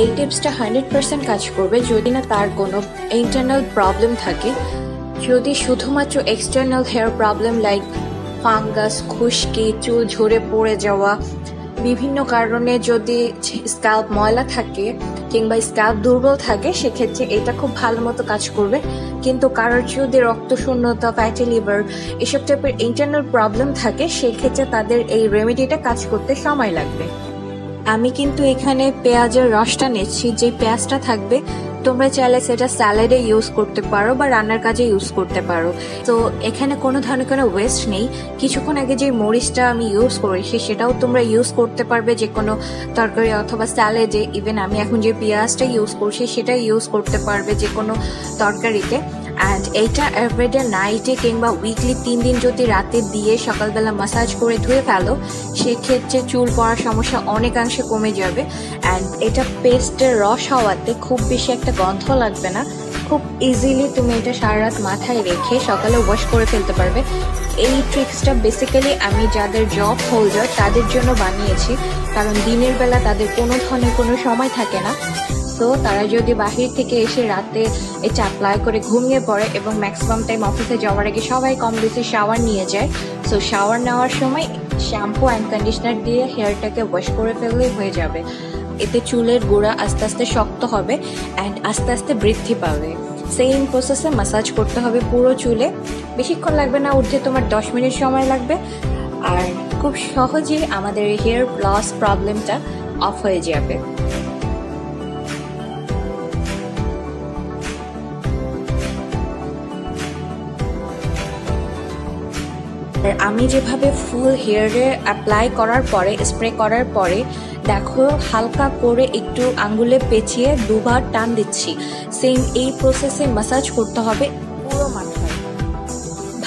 এই টিপসটা hundred percent কাজ করবে যদি না তার কোনো ইন্টারনাল প্রবলেম থাকে। যদি শুধুমাত্র external hair problem like fungus খুশকি, চুল ঝরে পড়ে যাওয়া, বিভিন্ন কারণে যদি স্ক্যাল্প ময়লা থাকে কিংবা স্ক্যাল্প দুর্বল থাকে, সেক্ষেত্রে এটা খুব ভালো মতো কাজ করবে। কিন্তু কারোর যদি রক্ত শূন্যতা ফ্যাটি লিভার এসব টাইপের ইন্টারনাল প্রবলেম থাকে, সেক্ষেত্রে তাদের এই রেমেডিটা কাজ করতে সময় লাগবে। আমি কিন্তু এখানে পেঁয়াজের রসটা নিচ্ছি। যে পেঁয়াজটা থাকবে, তোমরা চাইলে সেটা স্যালাডে ইউজ করতে পারো বা রান্নার কাজে ইউজ করতে পারো। তো এখানে কোনো ধরনের কোনো ওয়েস্ট নেই। কিছুক্ষণ আগে যে মরিচটা আমি ইউজ করেছি, সেটাও তোমরা ইউজ করতে পারবে যে কোনো তরকারি অথবা স্যালাডে। ইভেন আমি এখন যে পেঁয়াজটা ইউজ করছি সেটা ইউজ করতে পারবে যে কোনো তরকারিতে। অ্যান্ড এটা এভরিডে নাইটে কিংবা উইকলি তিন দিন যদি রাতে দিয়ে সকালবেলা মাসাজ করে ধুয়ে ফেলো, সেক্ষেত্রে চুল পড়ার সমস্যা অনেকাংশে কমে যাবে। অ্যান্ড এটা পেস্টের রস হওয়াতে খুব বেশি একটা গন্ধ লাগবে না। খুব ইজিলি তুমি এটা সারা রাত মাথায় রেখে সকালে ওয়াশ করে ফেলতে পারবে। এই ট্রিক্সটা বেসিক্যালি আমি যাদের জব হোল্ডার তাদের জন্য বানিয়েছি। কারণ দিনের বেলা তাদের কোনো ধরনের কোনো সময় থাকে না। তো তারা যদি বাহির থেকে এসে রাতে এটা অ্যাপ্লাই করে ঘুমিয়ে পড়ে এবং ম্যাক্সিমাম টাইম অফিসে যাওয়ার আগে সবাই কম বেশি শাওয়ার নিয়ে যায় সো শাওয়ার নেওয়ার সময় শ্যাম্পু অ্যান্ড কন্ডিশনার দিয়ে হেয়ারটাকে ওয়াশ করে ফেললেই হয়ে যাবে। এতে চুলের গোড়া আস্তে আস্তে শক্ত হবে অ্যান্ড আস্তে আস্তে বৃদ্ধি পাবে। সেম প্রসেসে মাসাজ করতে হবে পুরো চুলে। বেশিক্ষণ লাগবে না উঠতে তোমার দশ মিনিট সময় লাগবে। আর খুব সহজেই আমাদের হেয়ার লস প্রবলেমটা অফ হয়ে যাবে। আর আমি যেভাবে ফুল হেয়ারে অ্যাপ্লাই করার পরে স্প্রে করার পরে, দেখো, হালকা করে একটু আঙ্গুলে পেঁচিয়ে দুবার টান দিচ্ছি। সেম এই প্রসেসে মাসাজ করতে হবে পুরো মাথায়।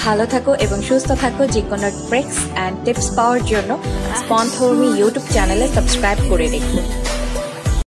ভালো থাকো এবং সুস্থ থাকো, যে কোনো ট্রিক্স অ্যান্ড টিপস পাওয়ার জন্য স্পন্থর্মি ইউটিউব চ্যানেলে সাবস্ক্রাইব করে রেখো।